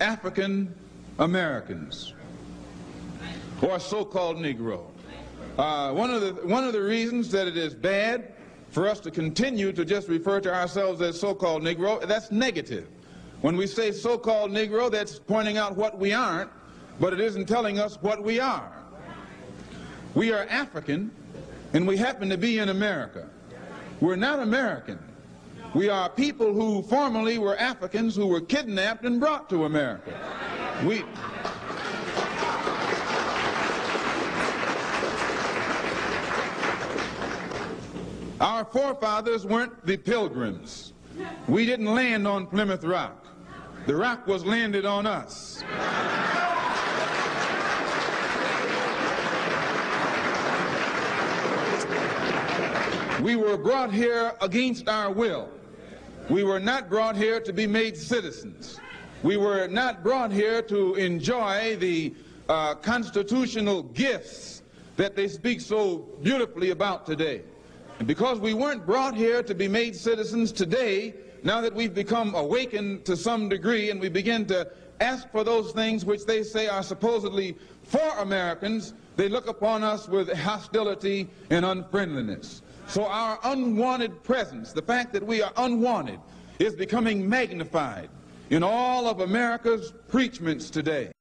African Americans, or so-called Negro. Uh, one, of the, one of the reasons that it is bad for us to continue to just refer to ourselves as so-called Negro, that's negative. When we say so-called Negro, that's pointing out what we aren't, but it isn't telling us what we are. We are African, and we happen to be in America. We're not American. We are people who formerly were Africans who were kidnapped and brought to America. We, Our forefathers weren't the pilgrims. We didn't land on Plymouth Rock. The rock was landed on us. We were brought here against our will. We were not brought here to be made citizens. We were not brought here to enjoy the uh, constitutional gifts that they speak so beautifully about today. And because we weren't brought here to be made citizens today, now that we've become awakened to some degree and we begin to ask for those things which they say are supposedly for Americans, they look upon us with hostility and unfriendliness. So our unwanted presence, the fact that we are unwanted, is becoming magnified in all of America's preachments today.